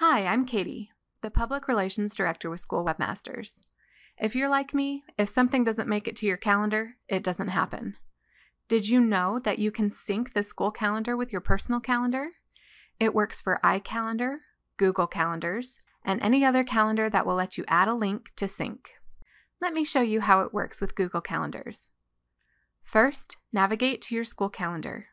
Hi, I'm Katie, the Public Relations Director with School Webmasters. If you're like me, if something doesn't make it to your calendar, it doesn't happen. Did you know that you can sync the school calendar with your personal calendar? It works for iCalendar, Google Calendars, and any other calendar that will let you add a link to sync. Let me show you how it works with Google Calendars. First, navigate to your school calendar.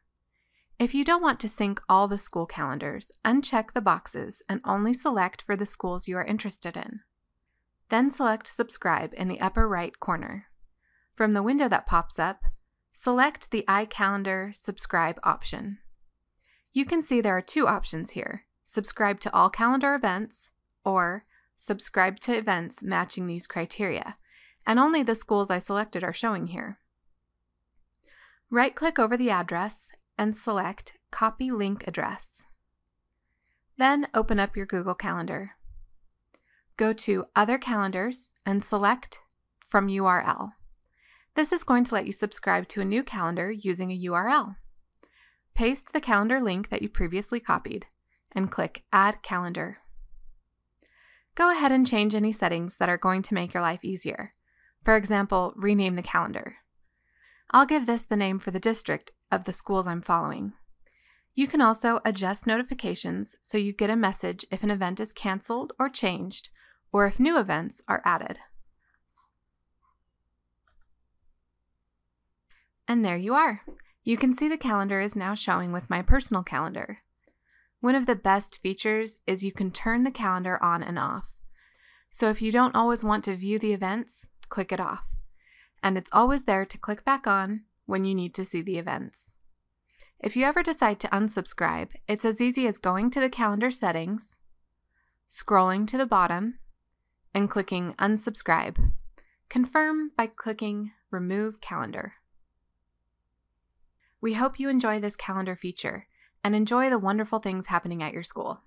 If you don't want to sync all the school calendars, uncheck the boxes and only select for the schools you are interested in. Then select Subscribe in the upper right corner. From the window that pops up, select the iCalendar Subscribe option. You can see there are two options here subscribe to all calendar events or subscribe to events matching these criteria, and only the schools I selected are showing here. Right click over the address and select Copy Link Address. Then open up your Google Calendar. Go to Other Calendars and select from URL. This is going to let you subscribe to a new calendar using a URL. Paste the calendar link that you previously copied and click Add Calendar. Go ahead and change any settings that are going to make your life easier. For example, rename the calendar. I'll give this the name for the district of the schools I'm following. You can also adjust notifications so you get a message if an event is canceled or changed, or if new events are added. And there you are. You can see the calendar is now showing with my personal calendar. One of the best features is you can turn the calendar on and off. So if you don't always want to view the events, click it off. And it's always there to click back on when you need to see the events. If you ever decide to unsubscribe, it's as easy as going to the calendar settings, scrolling to the bottom, and clicking Unsubscribe. Confirm by clicking Remove Calendar. We hope you enjoy this calendar feature and enjoy the wonderful things happening at your school.